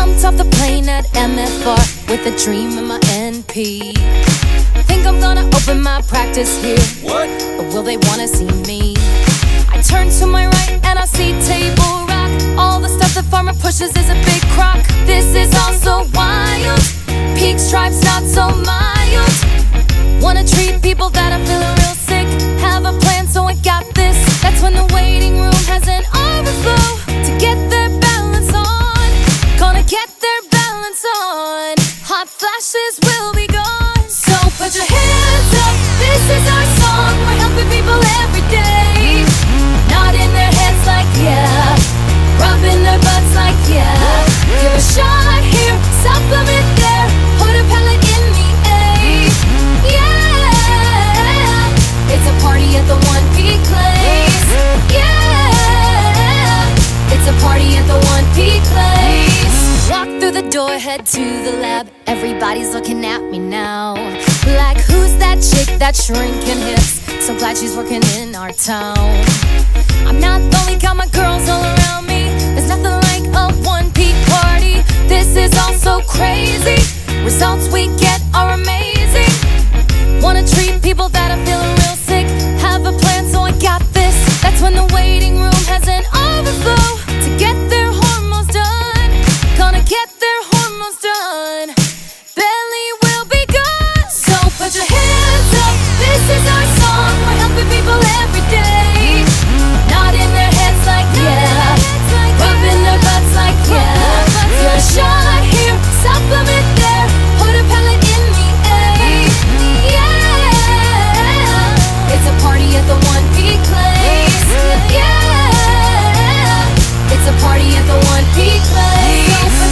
off the plane at MFR with a dream in my NP. Think I'm gonna open my practice here. What? But will they wanna see me? I turn to my right and I see table rock. All the stuff the pharma pushes is a big crock. This is all so wild. Peaks tribes not so mild. Wanna treat people that are feeling their on. Hot flashes will be gone. So put your hands up. This is our song. We're helping people every day. Nodding their heads like yeah. Rubbing their butts like yeah. Give a shot here, supplement there. Put a pellet in the A. Yeah. It's a party at the One Peak Place. Yeah. It's a party at the One Peak Place. Walk through the door, head to the lab. Everybody's looking at me now. Like, who's that chick that's shrinking hips? So glad she's working in our town. I'm not lonely, got my girls all around the one he plays.